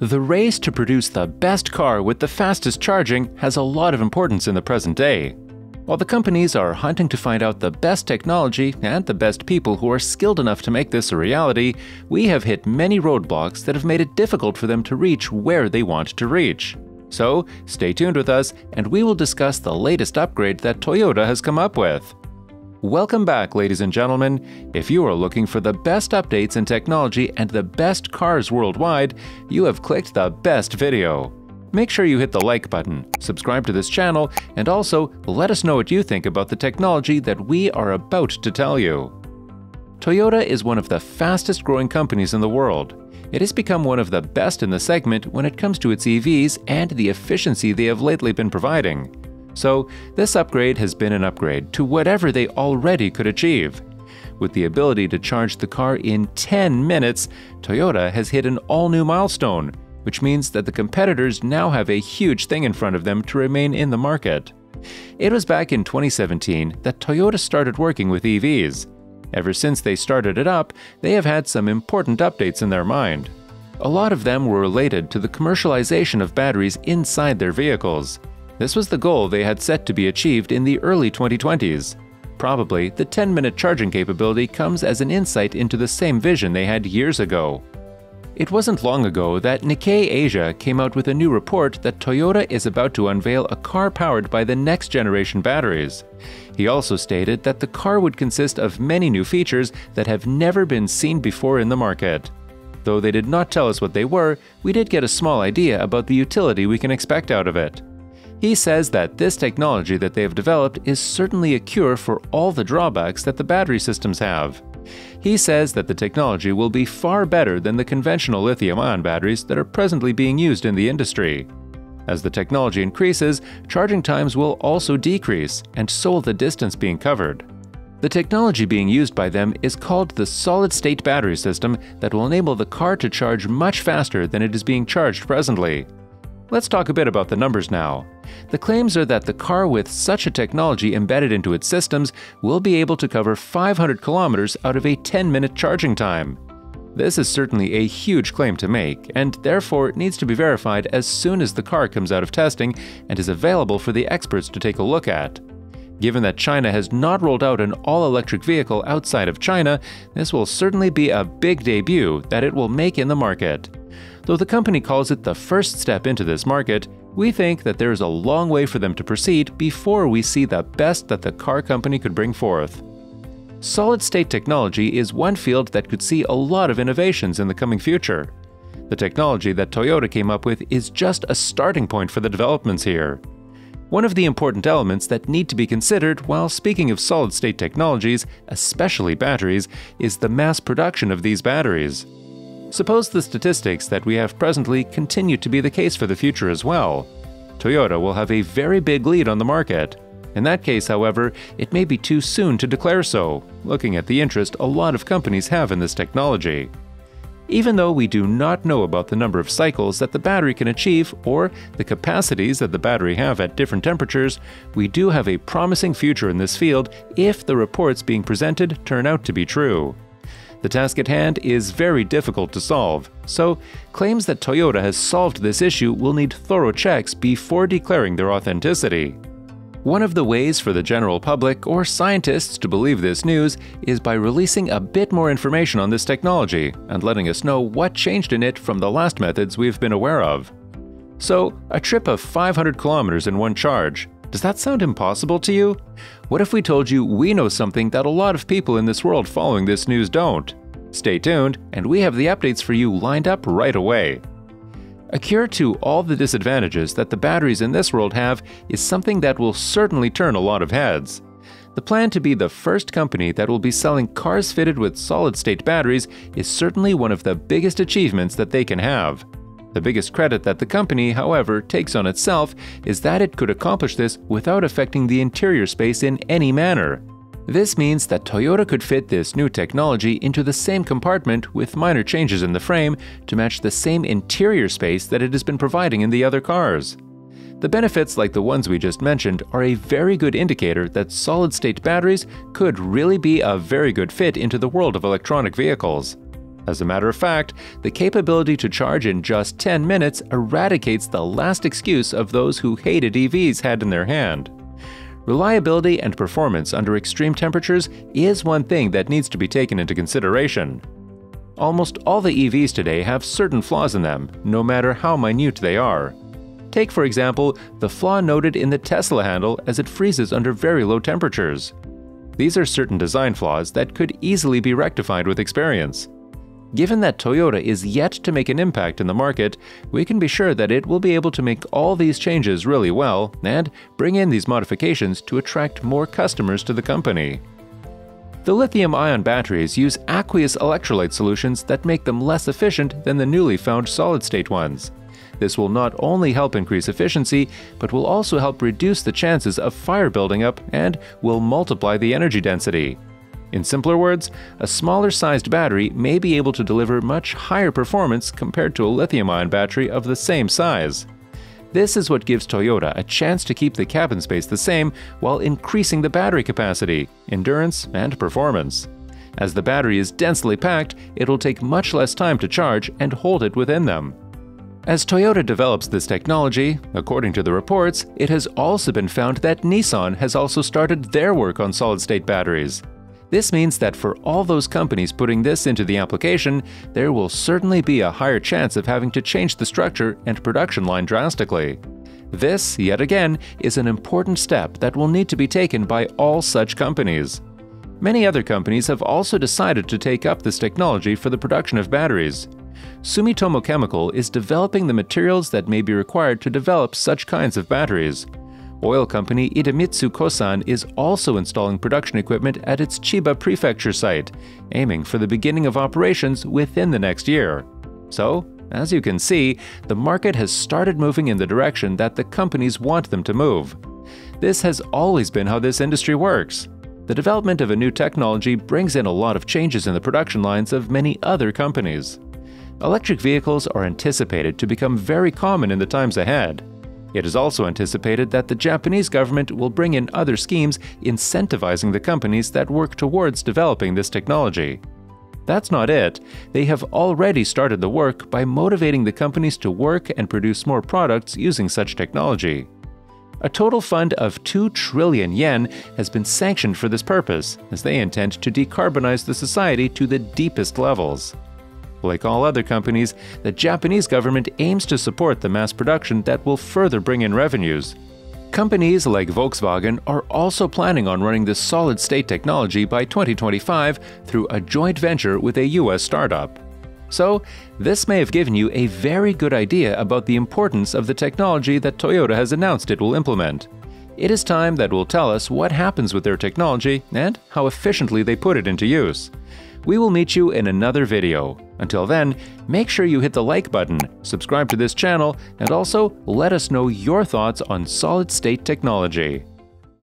The race to produce the best car with the fastest charging has a lot of importance in the present day. While the companies are hunting to find out the best technology and the best people who are skilled enough to make this a reality, we have hit many roadblocks that have made it difficult for them to reach where they want to reach. So, stay tuned with us and we will discuss the latest upgrade that Toyota has come up with. Welcome back, ladies and gentlemen. If you are looking for the best updates in technology and the best cars worldwide, you have clicked the best video. Make sure you hit the like button, subscribe to this channel, and also let us know what you think about the technology that we are about to tell you. Toyota is one of the fastest growing companies in the world. It has become one of the best in the segment when it comes to its EVs and the efficiency they have lately been providing. So, this upgrade has been an upgrade to whatever they already could achieve. With the ability to charge the car in 10 minutes, Toyota has hit an all new milestone, which means that the competitors now have a huge thing in front of them to remain in the market. It was back in 2017 that Toyota started working with EVs. Ever since they started it up, they have had some important updates in their mind. A lot of them were related to the commercialization of batteries inside their vehicles. This was the goal they had set to be achieved in the early 2020s. Probably, the 10 minute charging capability comes as an insight into the same vision they had years ago. It wasn't long ago that Nikkei Asia came out with a new report that Toyota is about to unveil a car powered by the next generation batteries. He also stated that the car would consist of many new features that have never been seen before in the market. Though they did not tell us what they were, we did get a small idea about the utility we can expect out of it. He says that this technology that they have developed is certainly a cure for all the drawbacks that the battery systems have. He says that the technology will be far better than the conventional lithium ion batteries that are presently being used in the industry. As the technology increases, charging times will also decrease, and so will the distance being covered. The technology being used by them is called the solid state battery system that will enable the car to charge much faster than it is being charged presently. Let's talk a bit about the numbers now. The claims are that the car with such a technology embedded into its systems will be able to cover 500 kilometers out of a 10 minute charging time. This is certainly a huge claim to make, and therefore needs to be verified as soon as the car comes out of testing and is available for the experts to take a look at. Given that China has not rolled out an all electric vehicle outside of China, this will certainly be a big debut that it will make in the market. Though the company calls it the first step into this market, we think that there is a long way for them to proceed before we see the best that the car company could bring forth. Solid state technology is one field that could see a lot of innovations in the coming future. The technology that Toyota came up with is just a starting point for the developments here. One of the important elements that need to be considered while speaking of solid state technologies, especially batteries, is the mass production of these batteries. Suppose the statistics that we have presently continue to be the case for the future as well. Toyota will have a very big lead on the market. In that case, however, it may be too soon to declare so, looking at the interest a lot of companies have in this technology. Even though we do not know about the number of cycles that the battery can achieve or the capacities that the battery have at different temperatures, we do have a promising future in this field if the reports being presented turn out to be true. The task at hand is very difficult to solve, so claims that Toyota has solved this issue will need thorough checks before declaring their authenticity. One of the ways for the general public or scientists to believe this news is by releasing a bit more information on this technology and letting us know what changed in it from the last methods we've been aware of. So, a trip of 500 kilometers in one charge, does that sound impossible to you? What if we told you we know something that a lot of people in this world following this news don't? Stay tuned, and we have the updates for you lined up right away. A cure to all the disadvantages that the batteries in this world have is something that will certainly turn a lot of heads. The plan to be the first company that will be selling cars fitted with solid state batteries is certainly one of the biggest achievements that they can have. The biggest credit that the company, however, takes on itself is that it could accomplish this without affecting the interior space in any manner. This means that Toyota could fit this new technology into the same compartment with minor changes in the frame to match the same interior space that it has been providing in the other cars. The benefits like the ones we just mentioned are a very good indicator that solid-state batteries could really be a very good fit into the world of electronic vehicles. As a matter of fact, the capability to charge in just 10 minutes eradicates the last excuse of those who hated EVs had in their hand. Reliability and performance under extreme temperatures is one thing that needs to be taken into consideration. Almost all the EVs today have certain flaws in them, no matter how minute they are. Take, for example, the flaw noted in the Tesla handle as it freezes under very low temperatures. These are certain design flaws that could easily be rectified with experience. Given that Toyota is yet to make an impact in the market, we can be sure that it will be able to make all these changes really well and bring in these modifications to attract more customers to the company. The lithium ion batteries use aqueous electrolyte solutions that make them less efficient than the newly found solid state ones. This will not only help increase efficiency, but will also help reduce the chances of fire building up and will multiply the energy density. In simpler words, a smaller sized battery may be able to deliver much higher performance compared to a lithium ion battery of the same size. This is what gives Toyota a chance to keep the cabin space the same while increasing the battery capacity, endurance, and performance. As the battery is densely packed, it will take much less time to charge and hold it within them. As Toyota develops this technology, according to the reports, it has also been found that Nissan has also started their work on solid state batteries. This means that for all those companies putting this into the application, there will certainly be a higher chance of having to change the structure and production line drastically. This, yet again, is an important step that will need to be taken by all such companies. Many other companies have also decided to take up this technology for the production of batteries. Sumitomo Chemical is developing the materials that may be required to develop such kinds of batteries. Oil company Idemitsu Kosan is also installing production equipment at its Chiba prefecture site, aiming for the beginning of operations within the next year. So, as you can see, the market has started moving in the direction that the companies want them to move. This has always been how this industry works. The development of a new technology brings in a lot of changes in the production lines of many other companies. Electric vehicles are anticipated to become very common in the times ahead. It is also anticipated that the Japanese government will bring in other schemes incentivizing the companies that work towards developing this technology. That's not it. They have already started the work by motivating the companies to work and produce more products using such technology. A total fund of 2 trillion yen has been sanctioned for this purpose, as they intend to decarbonize the society to the deepest levels. Like all other companies, the Japanese government aims to support the mass production that will further bring in revenues. Companies like Volkswagen are also planning on running this solid state technology by 2025 through a joint venture with a US startup. So, this may have given you a very good idea about the importance of the technology that Toyota has announced it will implement. It is time that will tell us what happens with their technology and how efficiently they put it into use. We will meet you in another video. Until then, make sure you hit the like button, subscribe to this channel, and also let us know your thoughts on solid-state technology.